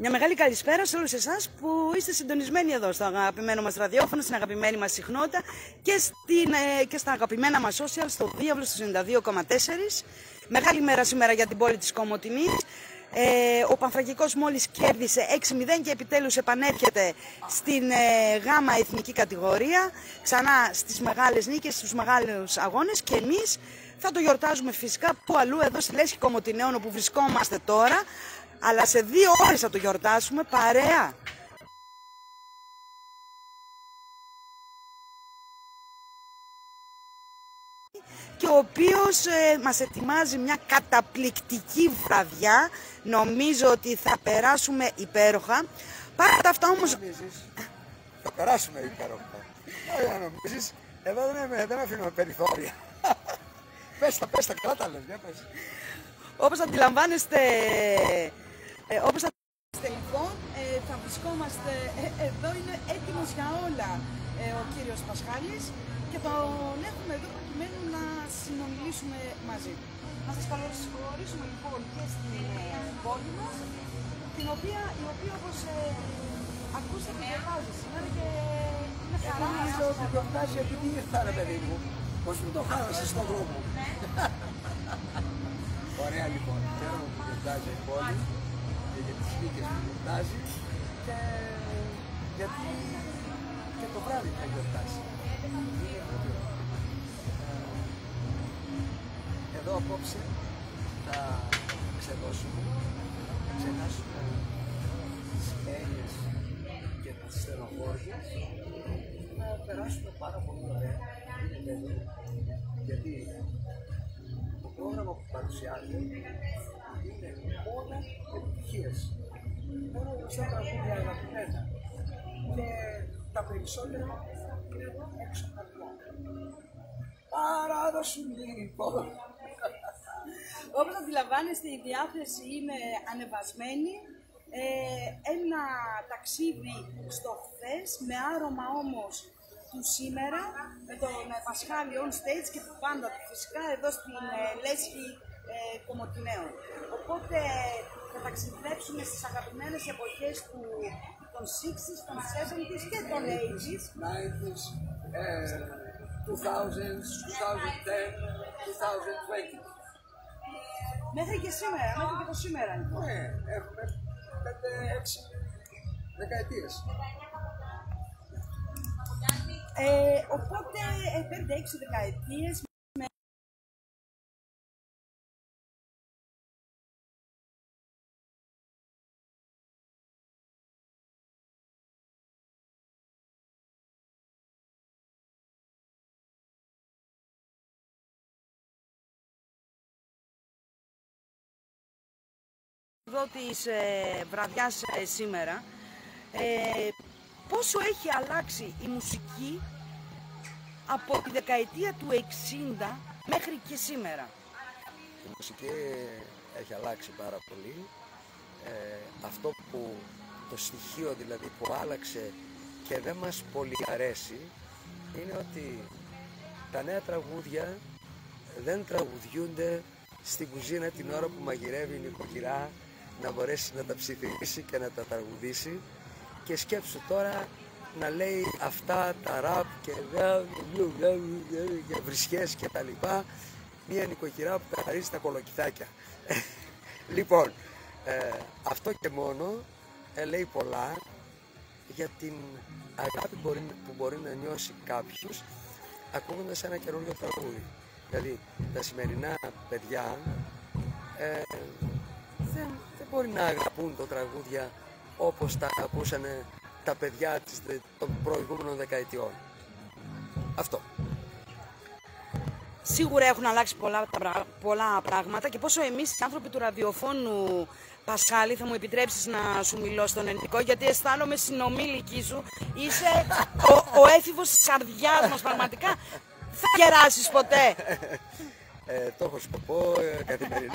Μια μεγάλη καλησπέρα σε όλους εσάς που είστε συντονισμένοι εδώ στο αγαπημένο μας ραδιόφωνο, στην αγαπημένη μας συχνότητα και, στην, ε, και στα αγαπημένα μας social, στο Διάβλο στο 92,4. Μεγάλη μέρα σήμερα για την πόλη της Κομωτινής. Ε, ο Πανφραγικός μόλις κέρδισε 6-0 και επιτέλους επανέρχεται στην ε, γάμα εθνική κατηγορία, ξανά στις μεγάλες νίκες, στους μεγάλους αγώνες και εμείς θα το γιορτάζουμε φυσικά που αλλού εδώ στη Λέσχη Κομωτινέων όπου βρισκόμαστε τώρα, αλλά σε δύο ώρες θα το γιορτάσουμε παρέα. και ο οποίος ε, μας ετοιμάζει μια καταπληκτική βραδιά. Νομίζω ότι θα περάσουμε υπέροχα. Πάρα τα αυτά όμως... Θα περάσουμε υπέροχα. Δεν νομίζεις, εδώ δεν, δεν αφήνουμε περιθώρια. πες τα, πες τα, καλά τα λες, για πες. Όπως αντιλαμβάνεστε, ε, όπως αντιλαμβάνεστε λοιπόν, ε, θα βρισκόμαστε, ε, εδώ είναι έτοιμος για όλα ε, ο κύριος Πασχάλης και τον έχουμε εδώ προκειμένου να συνομιλήσουμε μαζί. Να σας καλωσορίσουμε λοιπόν και στην ε, πόλη μας, την οποία, η οποία όπως ε, ακούσατε διαβάζει σήμερα και είναι χαρά να Νομίζω ότι το φτάσει επειδή ήρθα ρε παιδί μου. Πώς μου το χάλασε στον δρόμο. Ωραία λοιπόν. Χαίρομαι που γιορτάζει η πόλη και για τις νίκες που γιορτάζει και γιατί και το βράδυ θα γιορτάσει. Εδώ απόψε θα ξεδώσουμε, θα ξεχάσουμε τις έννοιες και τις στενοχώριες να περάσουμε πάρα πολύ ωραία. Είναι παιδί, γιατί το πρόγραμμα που παρουσιάζεται είναι μόνο επιτυχίες. Μόνο τα τραγούδια αγαπημένα. Και τα περισσότερα είναι εδώ έξω από το Παράδοση λοιπόν. Όπως αντιλαμβάνεστε η διάθεση είναι ανεβασμένη. Ε, ένα ταξίδι στο χθες με άρωμα όμως του σήμερα με τον ε, Πασχάλη on stage και την πάντα του φυσικά εδώ στην ε, Λέσχη ε, Κομωτινέων. Οπότε θα ταξιδέψουμε στις αγαπημένες εποχές του, των 60s, των 70s και των 80s. 90s, ε, 2000s, 2010, 2020. Μέχρι και σήμερα, μέχρι και το σήμερα λοιπόν. Ναι, έχουμε 5-6 δεκαετίες. Ε, οπότε ε, 5-6 δεκαετίες εδώ της ε, βραδιάς ε, σήμερα ε, πόσο έχει αλλάξει η μουσική από τη δεκαετία του 60 μέχρι και σήμερα; Η μουσική έχει αλλάξει πάρα πολύ. Ε, αυτό που το στοιχείο δηλαδή που άλλαξε και δεν μας πολύ αρέσει είναι ότι τα νέα τραγούδια δεν τραγουδιούνται στην κουζίνα την ώρα που μαγειρεύει η νοικοκυρά να μπορέσει να τα ψιθυρίσει και να τα τραγουδήσει και σκέψου τώρα να λέει αυτά τα ραπ και για βρισιές και τα λοιπά μια νοικοκυρά που καθαρίζει τα κολοκυθάκια. λοιπόν, ε, αυτό και μόνο ε, λέει πολλά για την αγάπη μπορεί, που μπορεί να νιώσει κάποιος ακούγοντας ένα καινούριο τραγούδι. Δηλαδή, τα σημερινά παιδιά ε, δεν, δεν μπορεί να αγαπούν το τραγούδια όπως τα ακούσαν τα παιδιά της, των προηγούμενων δεκαετιών. Αυτό. Σίγουρα έχουν αλλάξει πολλά, πολλά πράγματα και πόσο εμείς οι άνθρωποι του ραδιοφώνου Πασχάλη θα μου επιτρέψεις να σου μιλώ στον ελληνικό γιατί αισθάνομαι συνομήλικη σου. Είσαι ο, ο έφηβος της καρδιάς μας πραγματικά. Θα κεράσεις ποτέ. Ε, το έχω σκοπό ε, καθημερινά.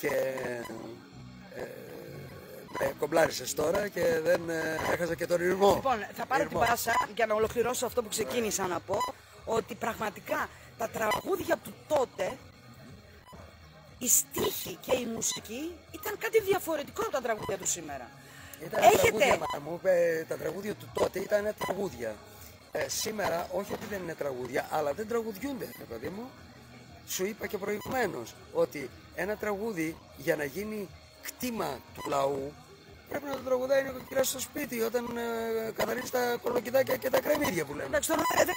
Και ε, με κομπλάρισες τώρα και δεν ε, έχασα και τον ήρμο. Λοιπόν, θα πάρω την πάσα για να ολοκληρώσω αυτό που ξεκίνησα να πω ότι πραγματικά τα τραγούδια του τότε, η στίχη και η μουσική ήταν κάτι διαφορετικό από τα τραγούδια του σήμερα. Ήταν Έχετε- τραγούδια, μα, μου είπε, τα τραγούδια του τότε ήταν τραγούδια. Ε, σήμερα, όχι ότι δεν είναι τραγούδια, αλλά δεν τραγουδιούνται, ρε παιδί μου. Σου είπα και προηγουμένως ότι ένα τραγούδι για να γίνει κτήμα του λαού πρέπει να το τραγουδάει η νοικοκυρά στο σπίτι όταν ε, καθαρίζει τα κολοκυδάκια και τα κρεμμύδια που λέμε. Εντάξει, τώρα, ε, δεν-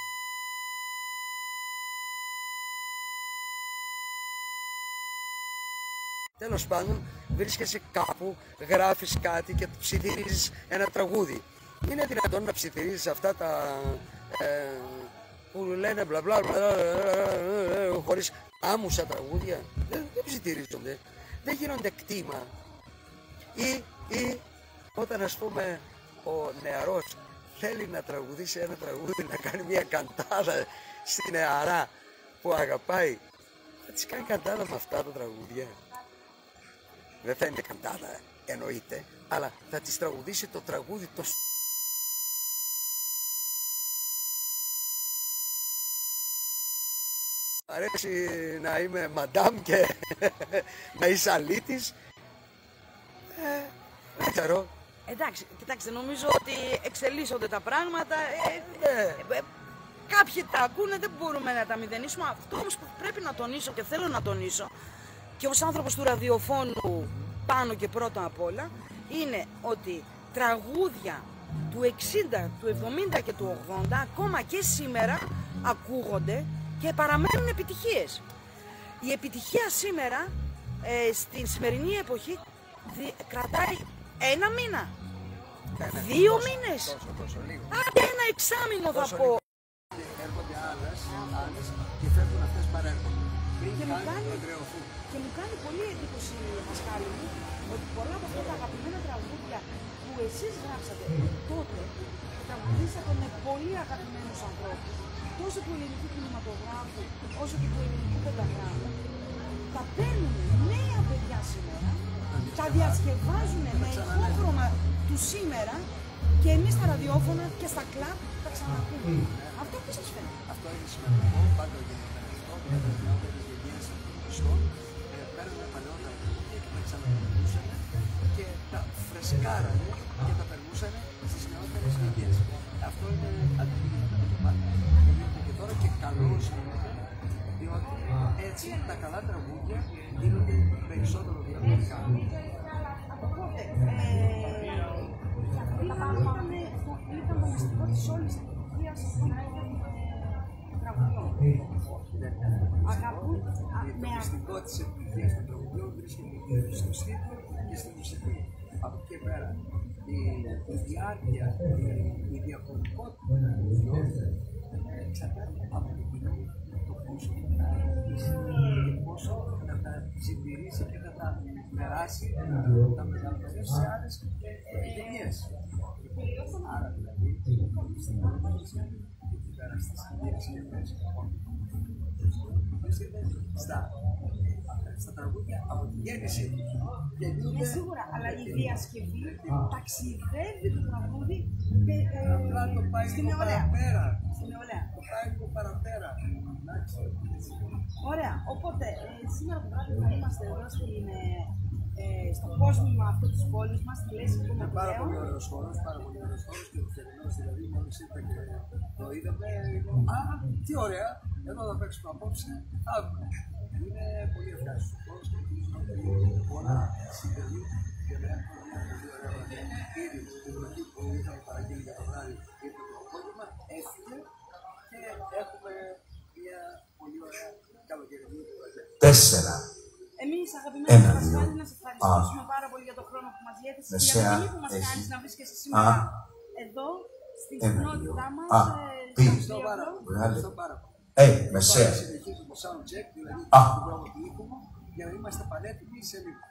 Τέλος πάντων, βρίσκεσαι κάπου, γράφεις κάτι και ψιθυρίζεις ένα τραγούδι. Είναι δυνατόν να ψιθυρίζεις αυτά τα. Ε, που λένε μπλα μπλα μπλα χωρίς άμουσα τραγούδια; Δεν, δεν ψιθυρίζονται. Δεν γίνονται κτήμα. Ή, ή όταν ας πούμε ο νεαρός θέλει να τραγουδήσει ένα τραγούδι, να κάνει μια καντάδα στη νεαρά που αγαπάει, θα της κάνει καντάδα με αυτά τα τραγούδια. Δεν θα είναι καντάδα, εννοείται, αλλά θα της τραγουδήσει το τραγούδι το αρέσει να είμαι μαντάμ και να είσαι αλήτης. Ε, δεν ξέρω. Εντάξει, κοιτάξτε, νομίζω ότι εξελίσσονται τα πράγματα. Ε, Ναι. ε, κάποιοι τα ακούνε, δεν μπορούμε να τα μηδενίσουμε. Αυτό όμως που πρέπει να τονίσω και θέλω να τονίσω και ως άνθρωπος του ραδιοφώνου πάνω και πρώτα απ' όλα είναι ότι τραγούδια του 60, του 70 και του 80 ακόμα και σήμερα ακούγονται και παραμένουν επιτυχίες. Η επιτυχία σήμερα ε, στην σημερινή εποχή δι- κρατάει ένα μήνα, δύο μήνες, Τόσο, τόσο λίγο. άντε ένα εξάμηνο θα Τόσο πω. λίγο. Έρχονται άλλες, άλλες και φεύγουν αυτές παρέρχονται. Πριν Και μου καν κάνει- παντρεωθούν. Και μου κάνει πολύ εντύπωση, Πασχάλη μου, ότι πολλά από αυτά τα αγαπημένα τραγούδια που εσείς γράψατε τότε, τραγουδήσατε με πολύ αγαπημένους ανθρώπους, τόσο του ελληνικού κινηματογράφου, όσο και του ελληνικού πενταγράμμου, τα παίρνουν νέα παιδιά σήμερα, τα διασκευάζουν με ηχόχρωμα του σήμερα και εμείς στα ραδιόφωνα και στα κλαμπ τα ξανακούμε. Αυτό τι σας φαίνεται; Αυτό είναι σημαντικό, πάντα γίνεται αυτό. Πάντα οι νεότερε γενιέ των γνωστών ε, παίρνουν παλαιότερα τραγούδια και τα ξαναπερνούσαν και τα φρεσκάρανε και τα περνούσαν στις νεότερες γενιέ. Αυτό είναι αντιληπτό το πάντα. Το γίνεται και τώρα και καλός είναι διότι έτσι τα καλά τραγούδια γίνονται περισσότερο διαφορετικά. Οπότε, ε, αυτή ήταν, ήταν το μυστικό της όλης επιτυχίας αυτών των ε, τραγουδιών. Αγαπούν, α, Το με α- μυστικό της επιτυχίας των τραγουδιών βρίσκεται και στο στίχο και στη μουσική. Από εκεί και πέρα η, η διάρκεια, η, η διαφορετικότητα των τραγουδιών ε, εξαρτάται από το κοινό το πόσο θα τα αγαπήσει και πόσο θα τα συντηρήσει και θα τα περάσει, θα τα μεταφερέσει σε άλλε γενιέ. Άρα δηλαδή, το μυστικό είναι ότι πέρα στι άλλε γενιέ βρίσκεται στα, στα τραγούδια από τη γέννησή του. Ναι, σίγουρα, αλλά η διασκευή ταξιδεύει το τραγούδι και, ε, Απλά το πάει στην λίγο νεολαία. παραπέρα. Στην νεολαία. Το πάει λίγο παραπέρα. Εντάξει. Ωραία. Οπότε, ε, σήμερα το βράδυ θα είμαστε εδώ στην, ε, ε, στο κόσμημα αυτό της πόλης μας, στη Λέση του Είναι πάρα πολύ Μοντιλέου. ωραίος χώρος, πάρα πολύ ωραίος χώρος και ο θερινό δηλαδή μόλις ήρθα και το είδαμε. λέω, Α, τι ωραία, εδώ θα παίξουμε απόψε. Θαύμα. Είναι πολύ ευχάριστος χώρος και ελπίζω ότι πολλά συντερνεί και να έχουμε μια πολύ ωραία βραδιά. Ήδη την βροχή που είχαμε παραγγείλει για το βράδυ ήρθε το απόγευμα, έφυγε και έχουμε μια πολύ ωραία καλοκαιρινή βραδιά. Τέσσερα. Εμείς αγαπημένοι Ένα, μας δύο. Πασχάλη, να σε ευχαριστήσουμε πάρα πολύ για τον χρόνο που μας διέθεσες και για Μεσαία την τιμή που μας έχει. κάνεις να βρίσκεσαι σήμερα Α. εδώ στην Ένα, κοινότητά δύο. μας. Α. ε, Πι. στο Ευχαριστώ πάρα Διάβολο. πολύ. Μεγάλη. Ευχαριστώ πάρα πολύ. Ε, Τώρα μεσαία. συνεχίζω το sound check, δηλαδή Α. τον δρόμο του ήχου μου, για να είμαστε πανέτοιμοι σε λίγο.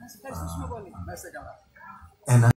Να σε ευχαριστήσουμε πολύ. Να είστε καλά. Ένα.